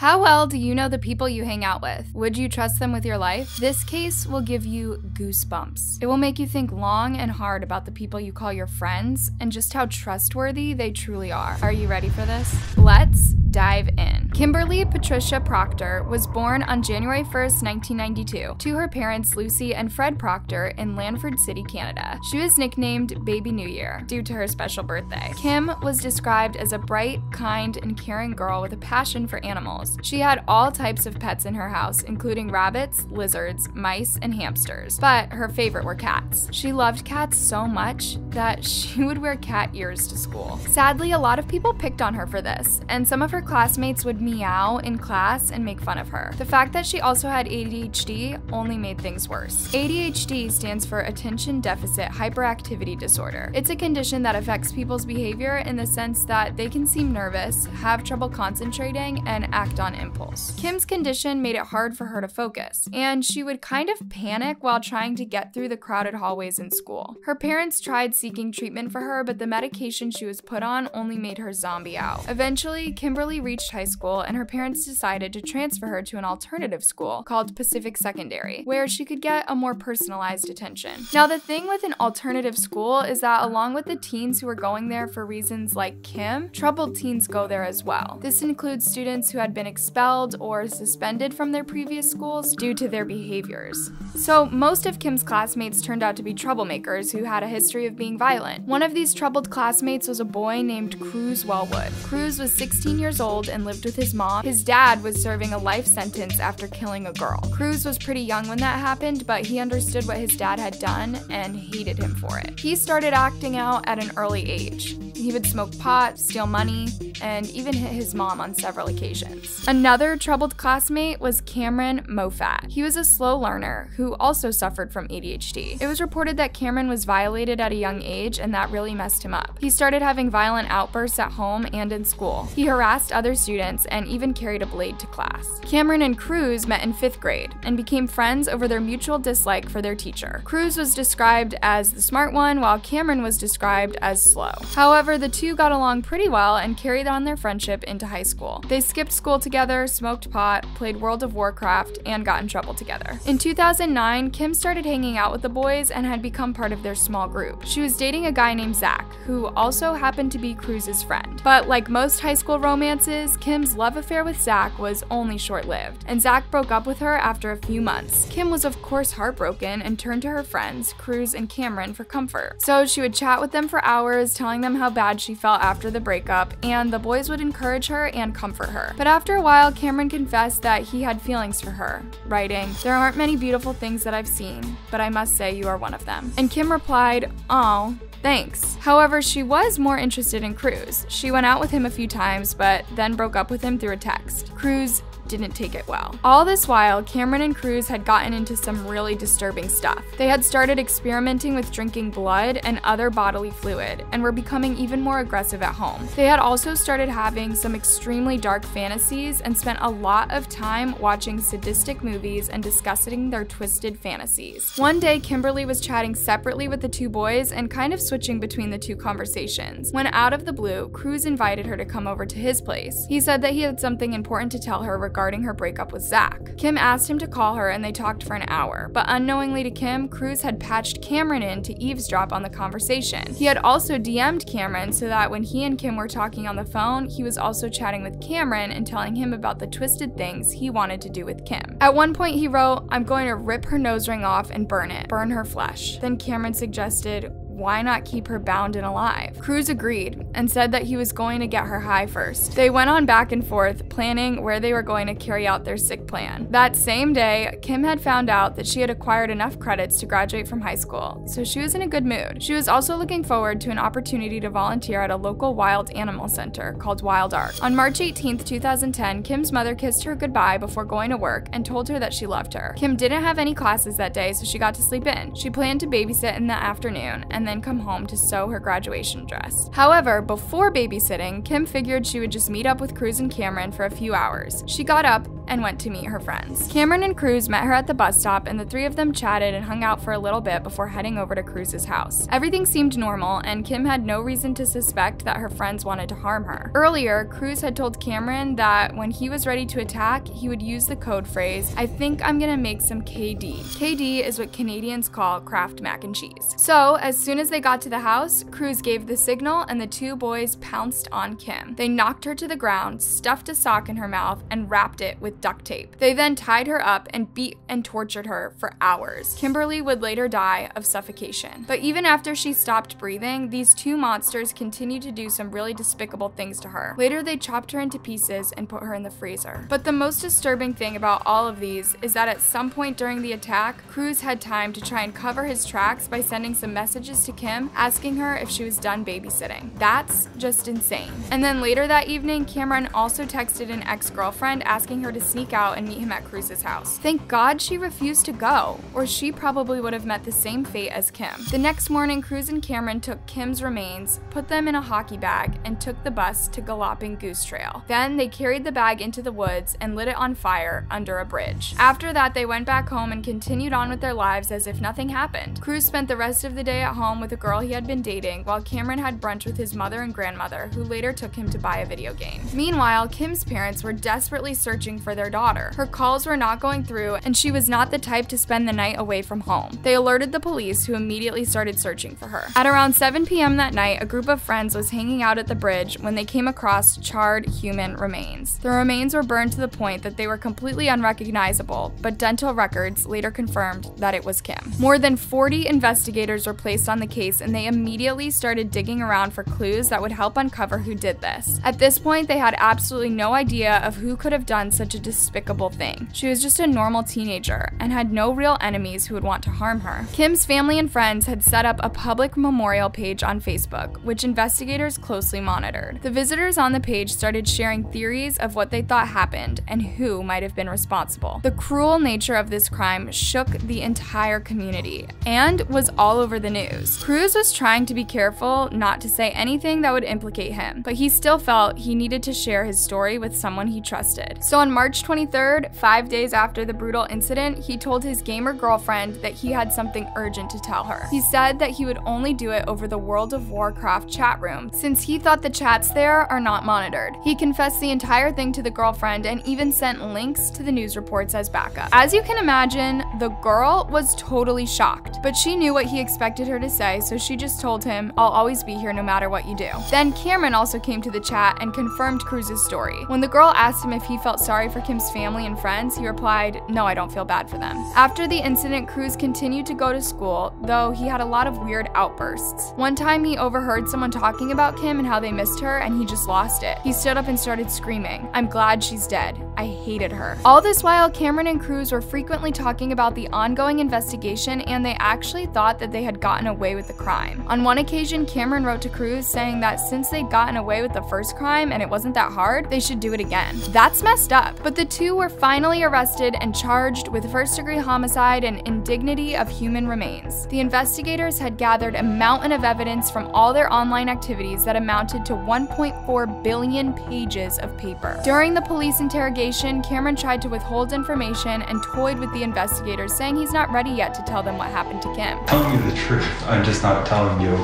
How well do you know the people you hang out with? Would you trust them with your life? This case will give you goosebumps. It will make you think long and hard about the people you call your friends and just how trustworthy they truly are. Are you ready for this? Let's dive in. Kimberly Patricia Proctor was born on January 1st, 1992, to her parents Lucy and Fred Proctor in Langford City, Canada. She was nicknamed Baby New Year due to her special birthday. Kim was described as a bright, kind, and caring girl with a passion for animals. She had all types of pets in her house, including rabbits, lizards, mice, and hamsters, but her favorite were cats. She loved cats so much that she would wear cat ears to school. Sadly, a lot of people picked on her for this, and some of her classmates would meow in class and make fun of her. The fact that she also had ADHD only made things worse. ADHD stands for Attention Deficit Hyperactivity Disorder. It's a condition that affects people's behavior in the sense that they can seem nervous, have trouble concentrating, and act on impulse. Kim's condition made it hard for her to focus, and she would kind of panic while trying to get through the crowded hallways in school. Her parents tried seeking treatment for her, but the medication she was put on only made her zombie out. Eventually, Kimberly reached high school, and her parents decided to transfer her to an alternative school called Pacific Secondary, where she could get a more personalized attention. Now, the thing with an alternative school is that along with the teens who are going there for reasons like Kim, troubled teens go there as well. This includes students who had been expelled or suspended from their previous schools due to their behaviors. So, most of Kim's classmates turned out to be troublemakers who had a history of being violent. One of these troubled classmates was a boy named Kruse Wellwood. Kruse was 16 years old and lived with his mom. His dad was serving a life sentence after killing a girl. Kruse was pretty young when that happened, but he understood what his dad had done and hated him for it. He started acting out at an early age. He would smoke pot, steal money, and even hit his mom on several occasions. Another troubled classmate was Cameron Moffat. He was a slow learner who also suffered from ADHD. It was reported that Cameron was violated at a young age and that really messed him up. He started having violent outbursts at home and in school. He harassed other students and even carried a blade to class. Cameron and Kruse met in fifth grade and became friends over their mutual dislike for their teacher. Kruse was described as the smart one while Cameron was described as slow. However, the two got along pretty well and carried on their friendship into high school. They skipped school together, smoked pot, played World of Warcraft, and got in trouble together. In 2009, Kim started hanging out with the boys and had become part of their small group. She was dating a guy named Zach, who also happened to be Kruse's friend. But like most high school romances, Kim's love affair with Zach was only short lived, and Zach broke up with her after a few months. Kim was, of course, heartbroken and turned to her friends, Kruse and Cameron, for comfort. So she would chat with them for hours, telling them how bad she felt after the breakup, and the boys would encourage her and comfort her. But after a while, Cameron confessed that he had feelings for her, writing, There aren't many beautiful things that I've seen, but I must say you are one of them. And Kim replied, Oh, Thanks. However, she was more interested in Kruse. She went out with him a few times, but then broke up with him through a text. Kruse didn't take it well. All this while, Cameron and Kruse had gotten into some really disturbing stuff. They had started experimenting with drinking blood and other bodily fluid, and were becoming even more aggressive at home. They had also started having some extremely dark fantasies and spent a lot of time watching sadistic movies and discussing their twisted fantasies. One day, Kimberly was chatting separately with the two boys and kind of switching between the two conversations. When out of the blue, Kruse invited her to come over to his place. He said that he had something important to tell her regarding regarding her breakup with Zach. Kim asked him to call her and they talked for an hour, but unknowingly to Kim, Kruse had patched Cameron in to eavesdrop on the conversation. He had also DM'd Cameron so that when he and Kim were talking on the phone, he was also chatting with Cameron and telling him about the twisted things he wanted to do with Kim. At one point, he wrote, I'm going to rip her nose ring off and burn it, burn her flesh. Then Cameron suggested, why not keep her bound and alive? Kruse agreed and said that he was going to get her high first. They went on back and forth, planning where they were going to carry out their sick plan. That same day, Kim had found out that she had acquired enough credits to graduate from high school, so she was in a good mood. She was also looking forward to an opportunity to volunteer at a local wild animal center called Wild Ark. On March 18, 2010, Kim's mother kissed her goodbye before going to work and told her that she loved her. Kim didn't have any classes that day, so she got to sleep in. She planned to babysit in the afternoon and then come home to sew her graduation dress. However, before babysitting, Kim figured she would just meet up with Kruse and Cameron for a few hours. She got up and went to meet her friends. Cameron and Kruse met her at the bus stop, and the three of them chatted and hung out for a little bit before heading over to Kruse's house. Everything seemed normal, and Kim had no reason to suspect that her friends wanted to harm her. Earlier, Kruse had told Cameron that when he was ready to attack, he would use the code phrase, I think I'm gonna make some KD. KD is what Canadians call Kraft mac and cheese. So, as soon as they got to the house, Kruse gave the signal and the two boys pounced on Kim. They knocked her to the ground, stuffed a sock in her mouth, and wrapped it with duct tape. They then tied her up and beat and tortured her for hours. Kimberly would later die of suffocation. But even after she stopped breathing, these two monsters continued to do some really despicable things to her. Later, they chopped her into pieces and put her in the freezer. But the most disturbing thing about all of these is that at some point during the attack, Kruse had time to try and cover his tracks by sending some messages to Kim asking her if she was done babysitting. That's just insane. And then later that evening, Cameron also texted an ex girlfriend asking her to sneak out and meet him at Kruse's house. Thank God she refused to go, or she probably would have met the same fate as Kim. The next morning, Kruse and Cameron took Kim's remains, put them in a hockey bag, and took the bus to Galloping Goose Trail. Then they carried the bag into the woods and lit it on fire under a bridge. After that, they went back home and continued on with their lives as if nothing happened. Kruse spent the rest of the day at home with a girl he had been dating, while Cameron had brunch with his mother and grandmother, who later took him to buy a video game. Meanwhile, Kim's parents were desperately searching for their daughter. Her calls were not going through, and she was not the type to spend the night away from home. They alerted the police, who immediately started searching for her. At around 7 p.m. that night, a group of friends was hanging out at the bridge when they came across charred human remains. The remains were burned to the point that they were completely unrecognizable, but dental records later confirmed that it was Kim. More than 40 investigators were placed on the case, and they immediately started digging around for clues that would help uncover who did this. At this point, they had absolutely no idea of who could have done such a despicable thing. She was just a normal teenager and had no real enemies who would want to harm her. Kim's family and friends had set up a public memorial page on Facebook, which investigators closely monitored. The visitors on the page started sharing theories of what they thought happened and who might have been responsible. The cruel nature of this crime shook the entire community and was all over the news. Kruse was trying to be careful not to say anything that would implicate him, but he still felt he needed to share his story with someone he trusted. So on March 23rd, five days after the brutal incident, he told his gamer girlfriend that he had something urgent to tell her. He said that he would only do it over the World of Warcraft chat room, since he thought the chats there are not monitored. He confessed the entire thing to the girlfriend and even sent links to the news reports as backup. As you can imagine, the girl was totally shocked, but she knew what he expected her to say, so she just told him, I'll always be here no matter what you do. Then Cameron also came to the chat and confirmed Kruse's story. When the girl asked him if he felt sorry for Kim's family and friends, he replied, No, I don't feel bad for them. After the incident, Kruse continued to go to school, though he had a lot of weird outbursts. One time he overheard someone talking about Kim and how they missed her, and he just lost it. He stood up and started screaming, I'm glad she's dead. I hated her. All this while, Cameron and Kruse were frequently talking about the ongoing investigation, and they actually thought that they had gotten away with the crime. On one occasion, Cameron wrote to Kruse saying that since they'd gotten away with the first crime and it wasn't that hard, they should do it again. That's messed up. But the two were finally arrested and charged with first degree homicide and indignity of human remains. The investigators had gathered a mountain of evidence from all their online activities that amounted to 1.4 billion pages of paper. During the police interrogation, Cameron tried to withhold information and toyed with the investigators, saying he's not ready yet to tell them what happened to Kim. telling you the truth. I'm just not telling you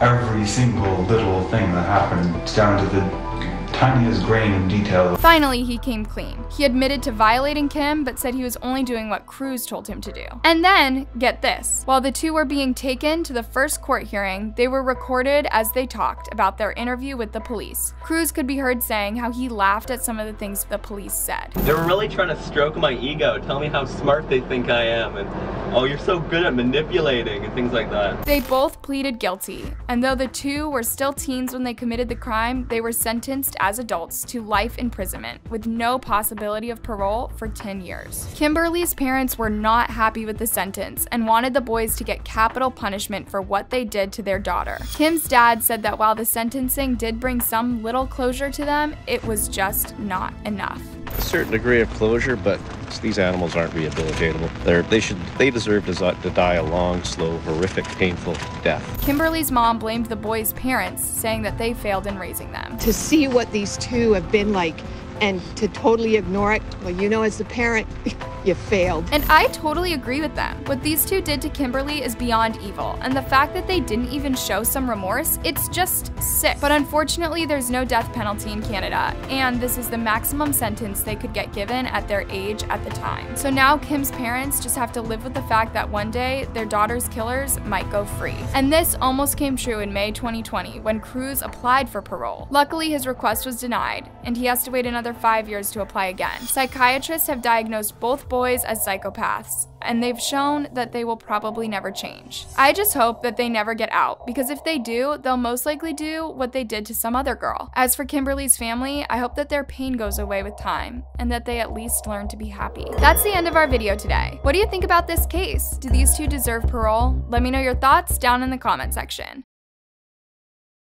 every single little thing that happened down to the tiniest grain of detail. Finally, he came clean. He admitted to violating Kim, but said he was only doing what Kruse told him to do. And then, get this while the two were being taken to the first court hearing, they were recorded as they talked about their interview with the police. Kruse could be heard saying how he laughed at some of the things the police said. They were really trying to stroke my ego, tell me how smart they think I am, and oh, you're so good at manipulating and things like that. They both pleaded guilty, and though the two were still teens when they committed the crime, they were sentenced as adults to life imprisonment with no possibility of parole for 10 years. Kimberly's parents were not happy with the sentence and wanted the boys to get capital punishment for what they did to their daughter. Kim's dad said that while the sentencing did bring some little closure to them, it was just not enough. A certain degree of closure, but these animals aren't rehabilitatable. They're, they should they deserve to, to die a long, slow, horrific, painful death. Kimberly's mom blamed the boys' parents, saying that they failed in raising them. To see what these two have been like and to totally ignore it, well, you know, as a parent, you failed. And I totally agree with them. What these two did to Kimberly is beyond evil, and the fact that they didn't even show some remorse, it's just sick. But unfortunately, there's no death penalty in Canada, and this is the maximum sentence they could get given at their age at the time. So now Kim's parents just have to live with the fact that one day their daughter's killers might go free. And this almost came true in May 2020 when Kruse applied for parole. Luckily, his request was denied, and he has to wait another five years to apply again. Psychiatrists have diagnosed both boys as psychopaths, and they've shown that they will probably never change. I just hope that they never get out, because if they do, they'll most likely do what they did to some other girl. As for Kimberly's family, I hope that their pain goes away with time, and that they at least learn to be happy. That's the end of our video today. What do you think about this case? Do these two deserve parole? Let me know your thoughts down in the comment section.